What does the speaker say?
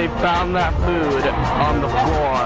they found that food on the floor.